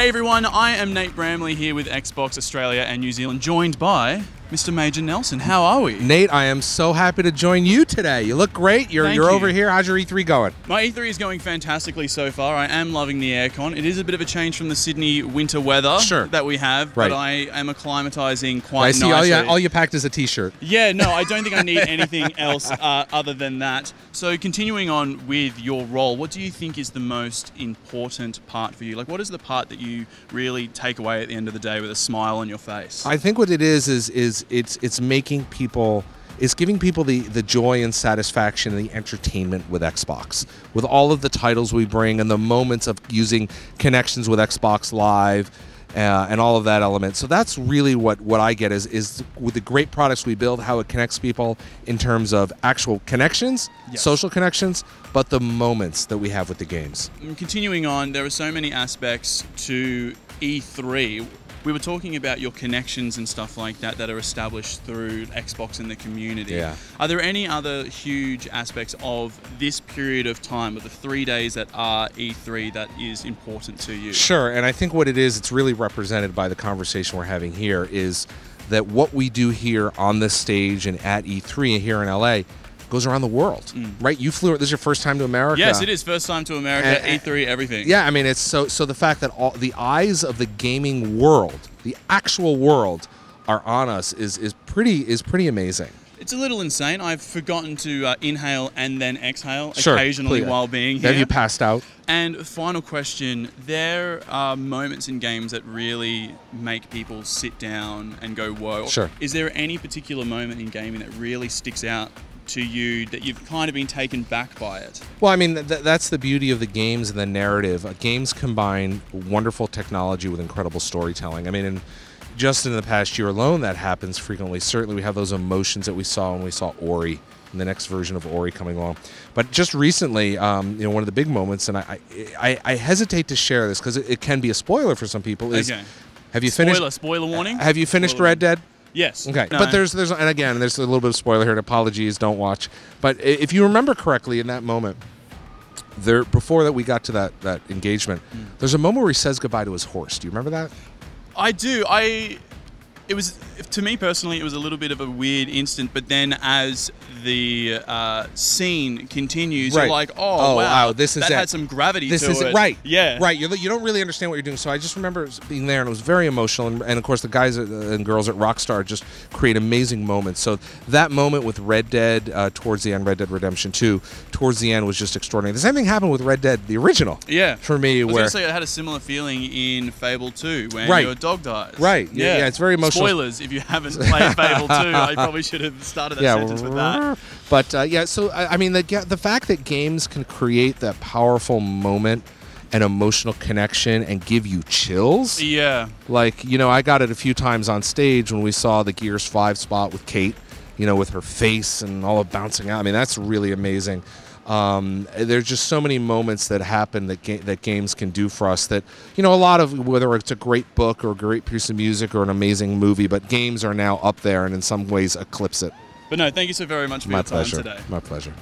Hey everyone, I am Nate Bramley here with Xbox Australia and New Zealand, joined by Mr. Major Nelson. How are we? Nate, I am so happy to join you today. You look great. You're Thank you're you. over here. How's your E3 going? My E3 is going fantastically so far. I am loving the aircon. It is a bit of a change from the Sydney winter weather Sure. that we have, Right. but I am acclimatizing quite I see nicely. all you all you packed is a T-shirt. Yeah, no, I don't think I need anything else uh, other than that. So, continuing on with your role, what do you think is the most important part for you? Like, what is the part that you really take away at the end of the day with a smile on your face? I think what it is is is it's it's making people it's giving people the the joy and satisfaction and the entertainment with Xbox. With all of the titles we bring and the moments of using connections with Xbox Live uh, and all of that element. So that's really what what I get is is with the great products we build, how it connects people in terms of actual connections, Yes. social connections, but the moments that we have with the games. And continuing on, there are so many aspects to E3. We were talking about your connections and stuff like that that are established through Xbox and the community. Yeah. Are there any other huge aspects of this period of time, of the three days that are E3, that is important to you? Sure, and I think what it is, it's really represented by the conversation we're having here, is that what we do here on this stage and at E3 here in LA goes around the world, right? You flew. This is your first time to America. Mm. Yes, it is. First time to America, And- E3, everything. Yeah, I mean, it's so so the fact that all the eyes of the gaming world, the actual world, are on us is is pretty is pretty amazing. It's a little insane. I've forgotten to uh, inhale and then exhale Sure, occasionally please. while being here. Have you passed out? And final question: There are moments in games that really make people sit down and go, "Whoa!" Sure. Is there any particular moment in gaming that really sticks out to you that you've kind of been taken back by it? Well, I mean, th- that's the beauty of the games and the narrative. Uh, games combine wonderful technology with incredible storytelling. I mean, in, just in the past year alone, that happens frequently. Certainly, we have those emotions that we saw when we saw Ori and the next version of Ori coming along. But just recently, um, you know, one of the big moments, and I, I, I hesitate to share this because it, it can be a spoiler for some people. Is Okay. have you Spoiler, finished? spoiler warning. Have you finished Spoiler Red. Dead? Yes. Okay, No. but there's there's and again there's a little bit of spoiler here. And apologies, don't watch. But if you remember correctly, in that moment, there before that we got to that that engagement, Hmm. there's a moment where he says goodbye to his horse. Do you remember that? I do. I. It was to me personally, it was a little bit of a weird instant. But then, as the uh, scene continues, Right. you're like, "Oh, Oh, wow, wow, this is that it. had some gravity This to is it." right? Yeah. right. You're, you don't really understand what you're doing. So I just remember being there, and it was very emotional. And, and of course, the guys and girls at Rockstar just create amazing moments. So that moment with Red Dead uh, towards the end, Red Dead Redemption Two, towards the end was just extraordinary. The same thing happened with Red Dead, the original. Yeah. For me, I was where I had a similar feeling in Fable 2 when Right. your dog dies. Right. Yeah, yeah, it's very emotional. Spoilers if you haven't played Fable 2. I probably should have started that sentence with that. But uh, yeah, so I, I mean, the the fact that games can create that powerful moment and emotional connection and give you chills. Yeah. Like you know, I got it a few times on stage when we saw the Gears Five spot with Kate. You know, with her face and all of bouncing out. I mean, that's really amazing. Um, there's just so many moments that happen that ga- that games can do for us. That you know, a lot of whether it's a great book or a great piece of music or an amazing movie, but games are now up there and in some ways eclipse it. But no, thank you so very much for My your time pleasure. today. My pleasure.